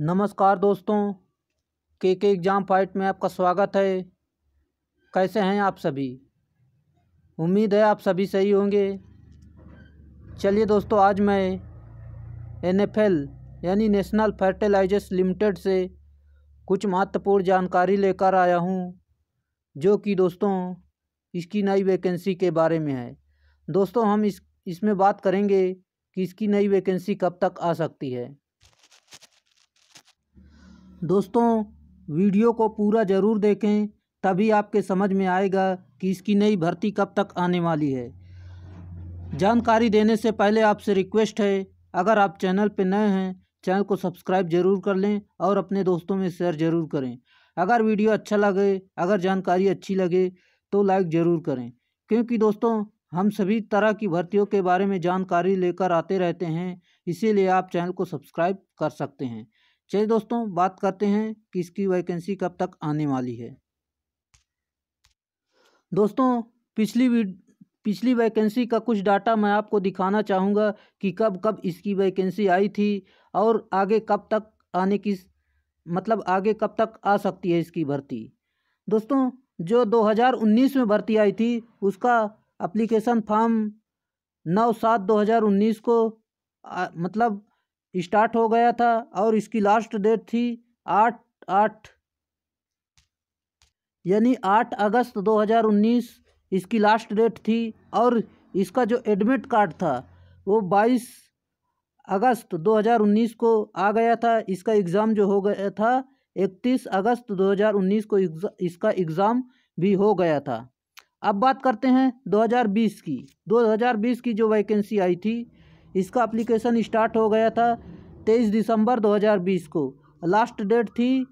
नमस्कार दोस्तों के के एग्ज़ाम फाइट में आपका स्वागत है। कैसे हैं आप सभी? उम्मीद है आप सभी सही होंगे। चलिए दोस्तों, आज मैं एन एफ़ एल यानी नेशनल फर्टिलाइजर्स लिमिटेड से कुछ महत्वपूर्ण जानकारी लेकर आया हूँ, जो कि दोस्तों, इसकी नई वैकेंसी के बारे में है। दोस्तों, हम इस, इसमें बात करेंगे कि इसकी नई वैकेंसी कब तक आ सकती है। दोस्तों, वीडियो को पूरा ज़रूर देखें, तभी आपके समझ में आएगा कि इसकी नई भर्ती कब तक आने वाली है। जानकारी देने से पहले आपसे रिक्वेस्ट है, अगर आप चैनल पर नए हैं, चैनल को सब्सक्राइब ज़रूर कर लें और अपने दोस्तों में शेयर ज़रूर करें। अगर वीडियो अच्छा लगे, अगर जानकारी अच्छी लगे तो लाइक ज़रूर करें। क्योंकि दोस्तों, हम सभी तरह की भर्तियों के बारे में जानकारी लेकर आते रहते हैं, इसीलिए आप चैनल को सब्सक्राइब कर सकते हैं। चलिए दोस्तों बात करते हैं कि इसकी वैकेंसी कब तक आने वाली है। दोस्तों पिछली पिछली वैकेंसी का कुछ डाटा मैं आपको दिखाना चाहूँगा कि कब कब इसकी वैकेंसी आई थी और आगे कब तक आने की मतलब आगे कब तक आ सकती है इसकी भर्ती। दोस्तों जो 2019 में भर्ती आई थी उसका एप्लीकेशन फॉर्म नौ सात दो हज़ार उन्नीस को आ, मतलब स्टार्ट हो गया था और इसकी लास्ट डेट थी आठ आठ, यानी आठ अगस्त 2019 इसकी लास्ट डेट थी और इसका जो एडमिट कार्ड था वो 22 अगस्त 2019 को आ गया था। इसका एग्ज़ाम जो हो गया था 31 अगस्त 2019 को इसका एग्ज़ाम भी हो गया था। अब बात करते हैं 2020 की। 2020 की जो वैकेंसी आई थी इसका एप्लीकेशन स्टार्ट हो गया था तेईस दिसंबर 2020 को। लास्ट डेट थी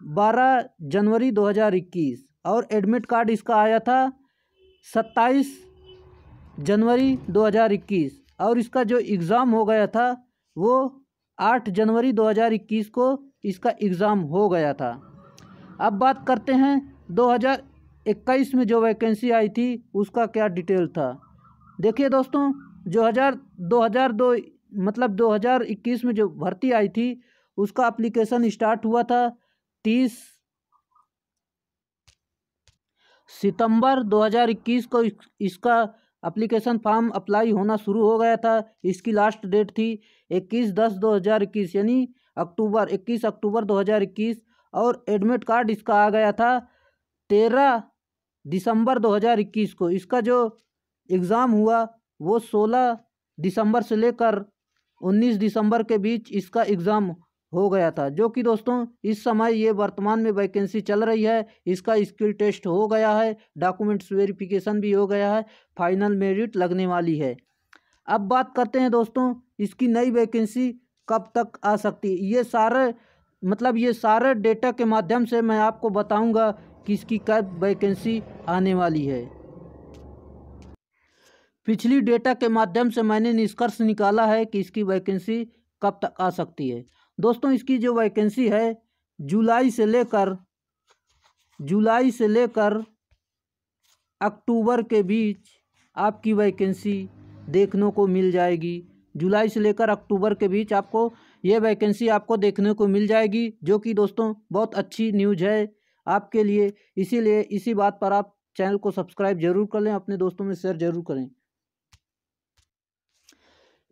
12 जनवरी 2021 और एडमिट कार्ड इसका आया था 27 जनवरी 2021 और इसका जो एग्ज़ाम हो गया था वो 8 जनवरी 2021 को इसका एग्ज़ाम हो गया था। अब बात करते हैं 2021 में जो वैकेंसी आई थी उसका क्या डिटेल था। देखिए दोस्तों जो हज़ार, दो हज़ार दो मतलब 2021 में जो भर्ती आई थी, उसका एप्लीकेशन स्टार्ट हुआ था तीस सितंबर 2021 को इसका एप्लीकेशन फॉर्म अप्लाई होना शुरू हो गया था। इसकी लास्ट डेट थी 21 दस 2021 यानी अक्टूबर 21 अक्टूबर 2021 और एडमिट कार्ड इसका आ गया था 13 दिसंबर 2021 को। इसका जो एग्ज़ाम हुआ वो 16 दिसंबर से लेकर 19 दिसंबर के बीच इसका एग्ज़ाम हो गया था। जो कि दोस्तों, इस समय ये वर्तमान में वैकेंसी चल रही है, इसका स्किल टेस्ट हो गया है, डॉक्यूमेंट्स वेरिफिकेशन भी हो गया है, फाइनल मेरिट लगने वाली है। अब बात करते हैं दोस्तों, इसकी नई वैकेंसी कब तक आ सकती ये सारे मतलब ये सारे डेटा के माध्यम से मैं आपको बताऊँगा कि इसकी कब वैकेंसी आने वाली है। पिछली डेटा के माध्यम से मैंने निष्कर्ष निकाला है कि इसकी वैकेंसी कब तक आ सकती है। दोस्तों, इसकी जो वैकेंसी है, जुलाई से लेकर, जुलाई से लेकर अक्टूबर के बीच आपकी वैकेंसी देखने को मिल जाएगी। जुलाई से लेकर अक्टूबर के बीच आपको ये वैकेंसी आपको देखने को मिल जाएगी, जो कि, दोस्तों, बहुत अच्छी न्यूज़ है आपके लिए। इसीलिए इसी बात पर आप चैनल को सब्सक्राइब ज़रूर कर लें, अपने दोस्तों में शेयर ज़रूर करें।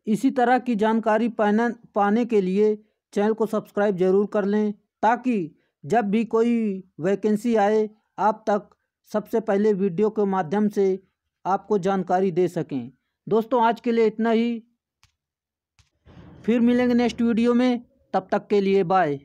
इसी तरह की जानकारी पाना पाने के लिए चैनल को सब्सक्राइब ज़रूर कर लें, ताकि जब भी कोई वैकेंसी आए, आप तक सबसे पहले वीडियो के माध्यम से आपको जानकारी दे सकें। दोस्तों, आज के लिए इतना ही। फिर मिलेंगे नेक्स्ट वीडियो में, तब तक के लिए बाय।